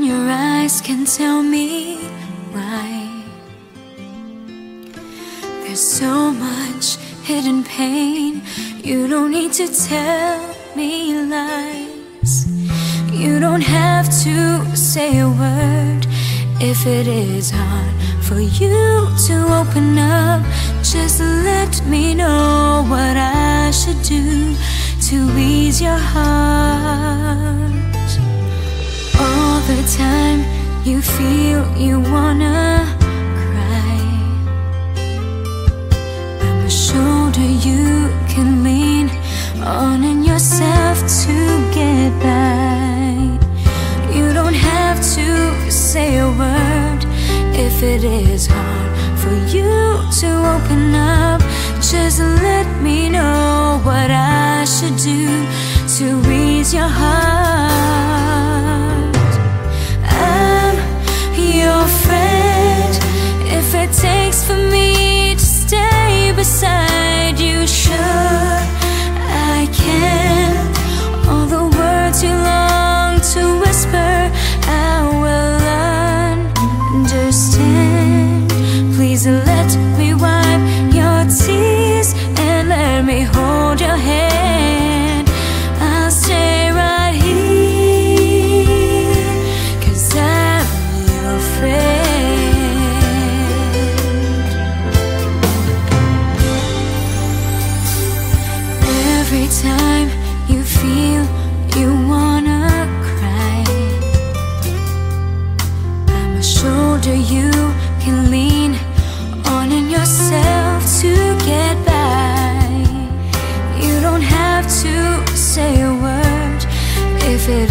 and your eyes can tell me why. There's so much hidden pain. You don't need to tell me lies. You don't have to say a word if it is hard for you to open up. Just let me know what I should do to ease your heart. All the time you feel you wanna cry. By my shoulder you can lean on in yourself to get by. You don't have to say a word if it is hard for you to open up. Just let me know what I should do to ease your heart. Your hand.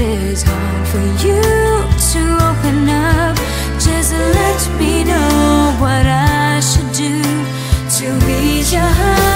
It is hard for you to open up. Just let me know what I should do to ease your heart.